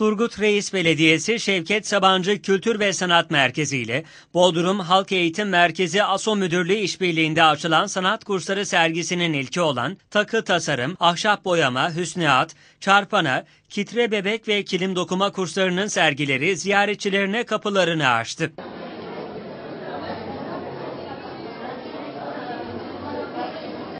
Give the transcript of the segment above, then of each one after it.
Turgut Reis Belediyesi Şevket Sabancı Kültür ve Sanat Merkezi ile Bodrum Halk Eğitim Merkezi ASO Müdürlüğü işbirliğinde açılan sanat kursları sergisinin ilki olan takı tasarım, ahşap boyama, hüsnüat, çarpana, kitre bebek ve kilim dokuma kurslarının sergileri ziyaretçilerine kapılarını açtı.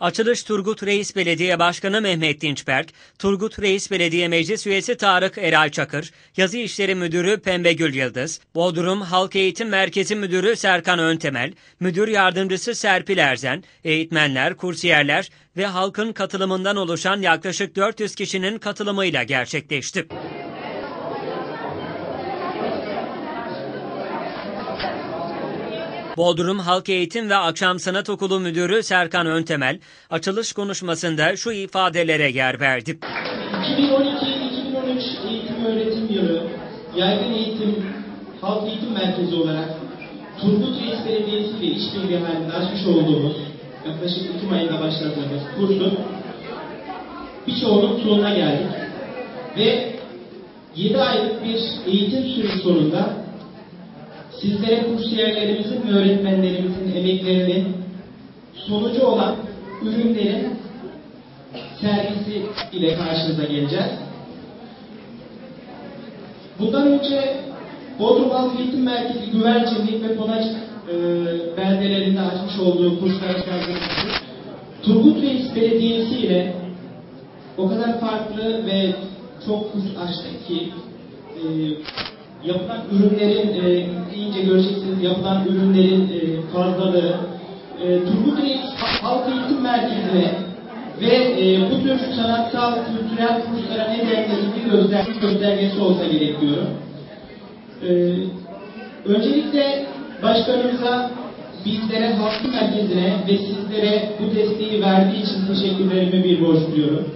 Açılış Turgut Reis Belediye Başkanı Mehmet Dinçberk, Turgut Reis Belediye Meclis Üyesi Tarık Eray Çakır, Yazı İşleri Müdürü Pembe Gül Yıldız, Bodrum Halk Eğitim Merkezi Müdürü Serkan Öntemel, Müdür Yardımcısı Serpil Erzen, eğitmenler, kursiyerler ve halkın katılımından oluşan yaklaşık 400 kişinin katılımıyla gerçekleşti. Bodrum Halk Eğitim ve Akşam Sanat Okulu Müdürü Serkan Öntemel, açılış konuşmasında şu ifadelere yer verdi. 2012-2013 eğitim öğretim yılı yaygın eğitim halk eğitim merkezi olarak Turgut Reis Belediyesi ile işbirliği halinde açmış olduğumuz yaklaşık Ekim ayında başladığımız kursun birçoğunun sonuna geldik. Ve 7 aylık bir eğitim süreci sonunda sizlere kursiyerlerimizin ve öğretmenlerimizin emeklerinin sonucu olan ürünlerin sergisi ile karşınıza geleceğiz. Bundan önce Bodrum Halk Eğitim Merkezi Güvercinlik ve Konacık e, beldelerinde açmış olduğu kurslara sergilemiştik. Turgut Reis Belediyesi ile o kadar farklı ve çok kurs açtık ki e, yapılan ürünlerin e, iyice göreceksiniz yapılan ürünlerin e, fazlalığı e, Turgut Reis Halk Eğitim Merkezi'ne ve e, bu tür sanatsal, kültürel kurslara ne denmesi bir göster göstergesi olsa gerek diyorum. E, öncelikle başkanımıza, bizlere, halk merkezine ve sizlere bu desteği verdiği için teşekkürlerimi bir borç diliyorum.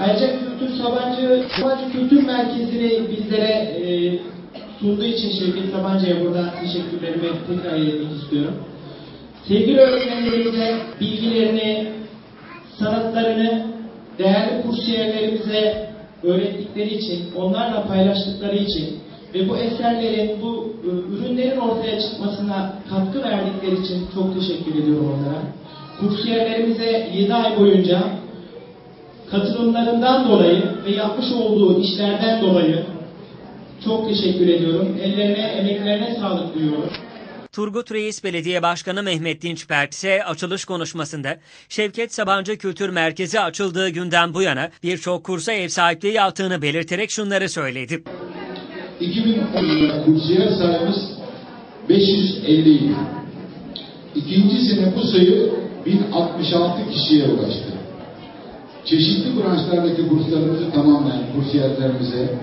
Ayrıca Kültür Sabancı, Sabancı Kültür Merkezi'ni bizlere e, sunduğu için Şevket Sabancı'ya burada teşekkürlerimi tekrar etmek istiyorum. Sevgili öğretmenlerimize bilgilerini, sanatlarını değerli kursiyerlerimize öğrettikleri için, onlarla paylaştıkları için ve bu eserlerin, bu e, ürünlerin ortaya çıkmasına katkı verdikleri için çok teşekkür ediyorum onlara. Kursiyerlerimize 7 ay boyunca katılımlarından dolayı ve yapmış olduğu işlerden dolayı çok teşekkür ediyorum. Ellerine, emeklerine sağlık duyuyorum. Turgut Reis Belediye Başkanı Mehmet Dinçberk ise açılış konuşmasında Şevket Sabancı Kültür Merkezi açıldığı günden bu yana birçok kursa ev sahipliği yaptığını belirterek şunları söyledi. 2010'da kursiyer sayımız 550 idi. İkinci sene bu sayı 1066 kişiye ulaştı. Çeşitli branşlardaki kurslarımızı tamamlayan kursiyerlerimize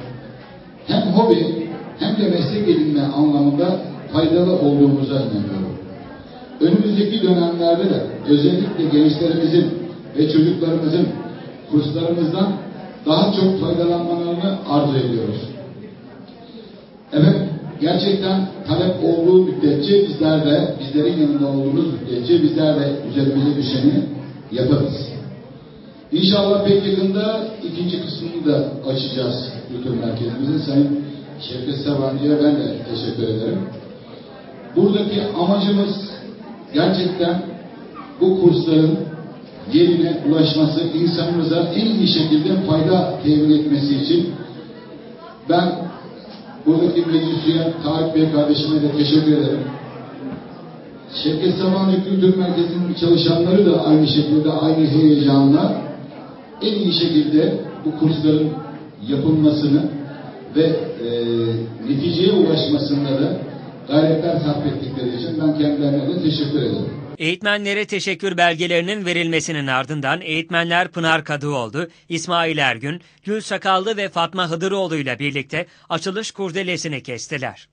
hem hobi hem de meslek edinme anlamında faydalı olduğumuza inanıyorum. Önümüzdeki dönemlerde de özellikle gençlerimizin ve çocuklarımızın kurslarımızdan daha çok faydalanmalarını arzu ediyoruz. Evet, gerçekten talep olduğu müddetçe bizler de, bizlerin yanında olduğumuz müddetçe bizler de üzerimize düşeni yaparız. İnşallah pek yakında ikinci kısmını da açacağız kültür merkezimizin. Sayın Şevket Sabancı'ya ben de teşekkür ederim. Buradaki amacımız gerçekten bu kursların yerine ulaşması, insanımıza en iyi şekilde fayda temin etmesi için ben buradaki meclis üye Tarık Bey kardeşime de teşekkür ederim. Şevket Sabancı Kültür Merkezi'nin çalışanları da aynı şekilde, aynı heyecanla en iyi şekilde bu kursların yapılmasını ve e, neticeye ulaşmasında da gayretler sarf ettikleri için ben kendilerine de teşekkür ederim. Eğitmenlere teşekkür belgelerinin verilmesinin ardından eğitmenler Pınar Kadıoğlu, İsmail Ergün, Gül Sakallı ve Fatma Hıdıroğlu ile birlikte açılış kurdelesini kestiler.